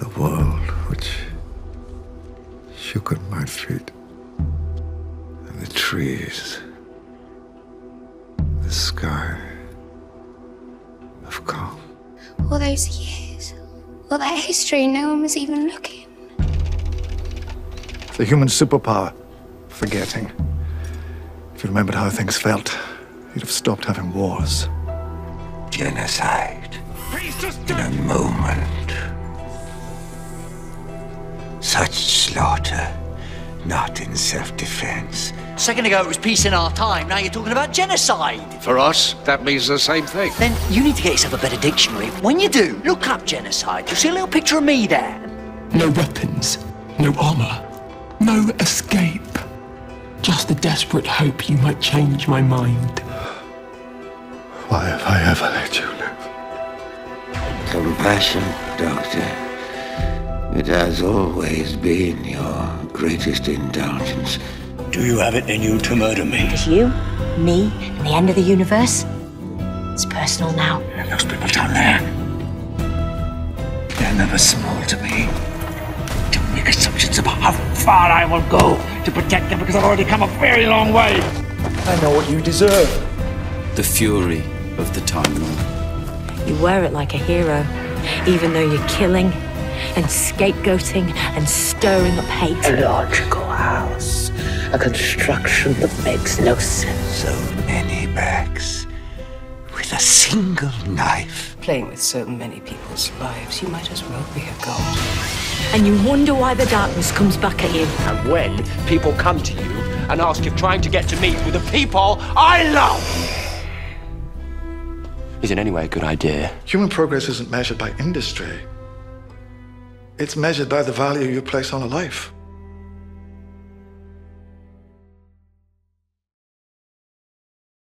The world which shook on my feet. And the trees. The sky of calm. All those years, all that history, no one was even looking. The human superpower. Forgetting. If you remembered how things felt, you'd have stopped having wars. Genocide. In a moment. Such slaughter, not in self defense. A second ago it was peace in our time, now you're talking about genocide. For us, that means the same thing. Then you need to get yourself a better dictionary. When you do, look up genocide. You'll see a little picture of me there. No weapons, no armor, no escape. Just the desperate hope you might change my mind. Why have I ever let you live? Compassion, Doctor. It has always been your greatest indulgence. Do you have it in you to murder me? It's you, me, and the end of the universe. It's personal now. And those people down there. They're never small to me. Don't make assumptions about how far I will go to protect them because I've already come a very long way. I know what you deserve. The fury of the Time Lord. You wear it like a hero, even though you're killing and scapegoating and stirring up hate. A logical house. A construction that makes no sense. So many backs. With a single knife. Playing with so many people's lives, you might as well be a god. And you wonder why the darkness comes back at you. And when people come to you and ask if trying to get to meet with the people I love is in any way a good idea. Human progress isn't measured by industry. It's measured by the value you place on a life.